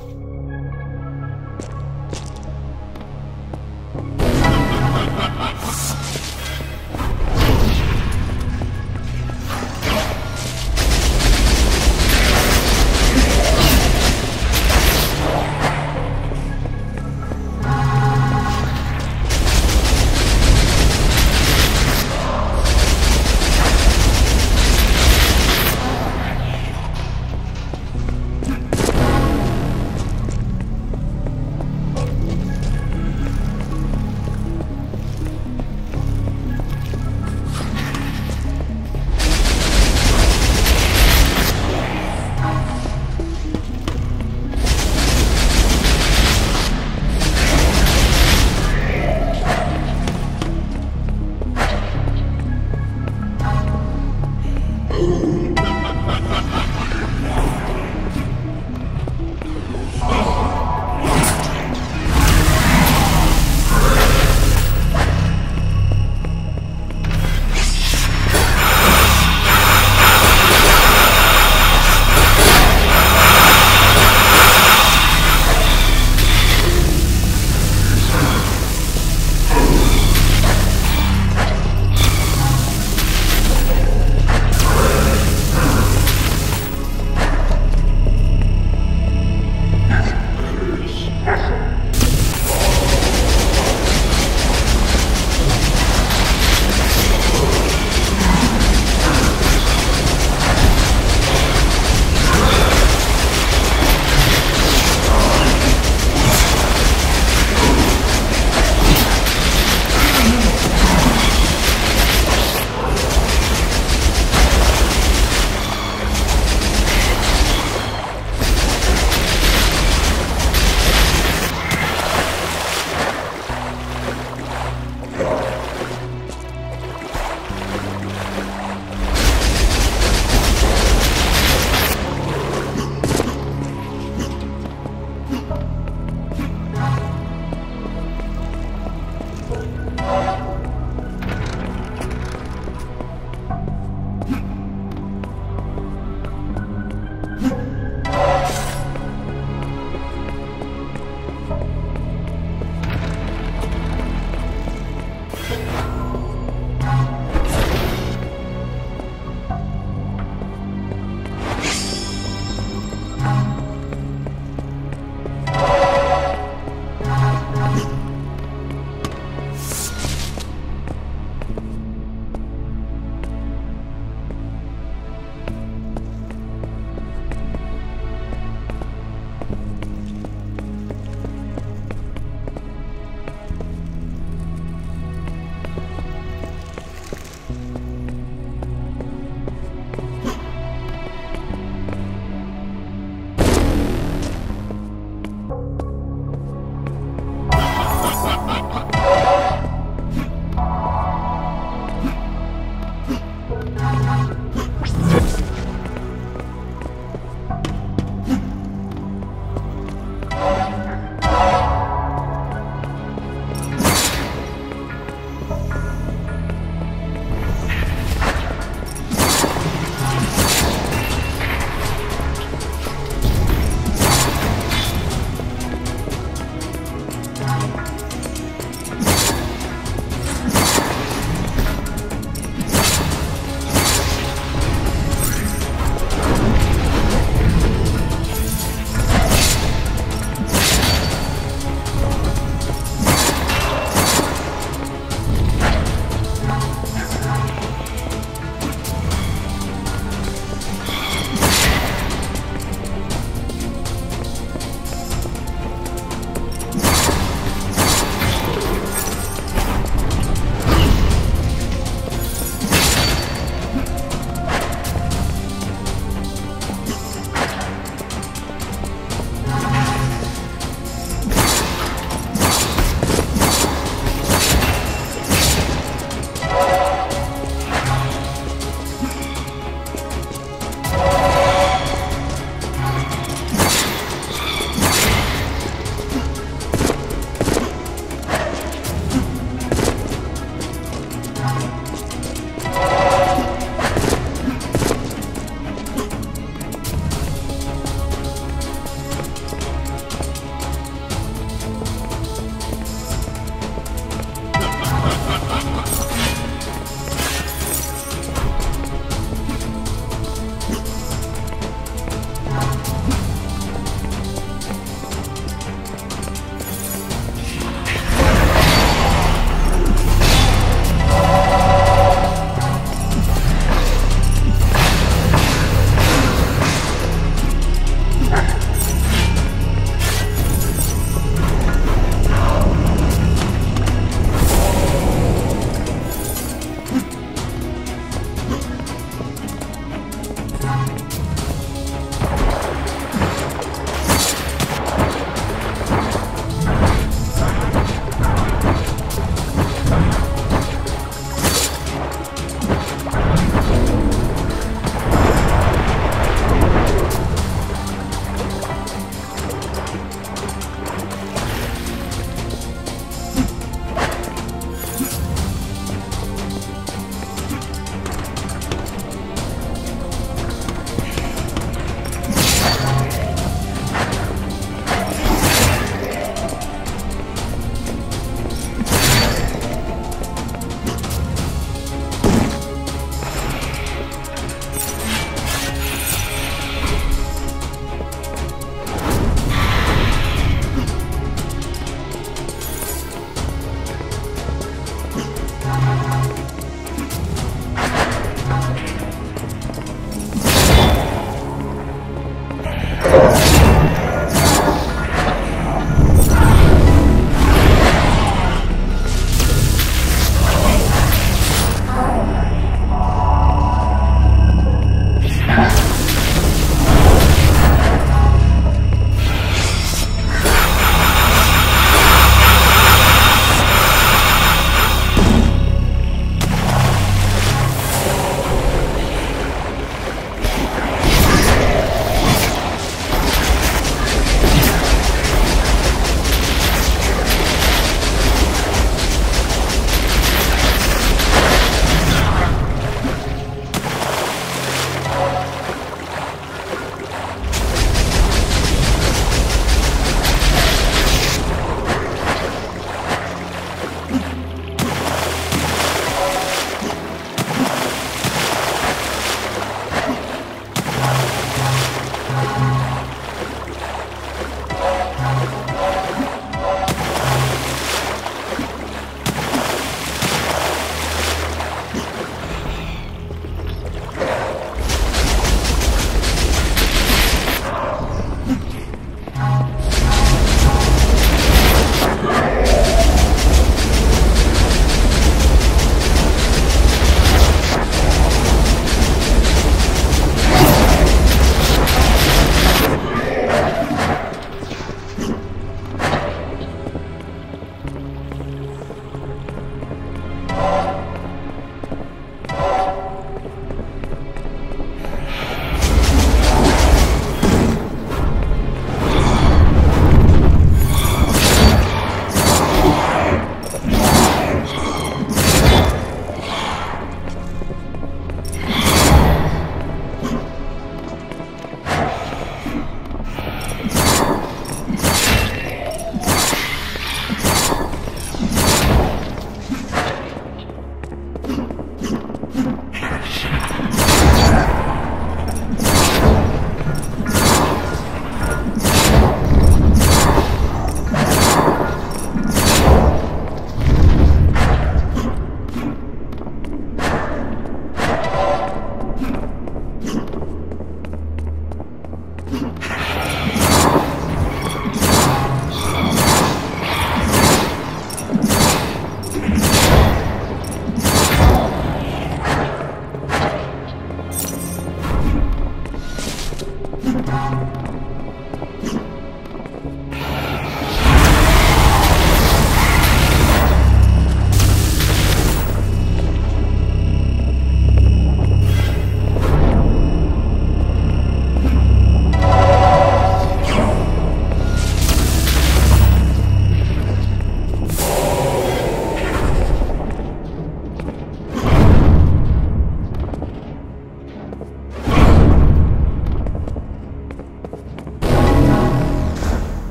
you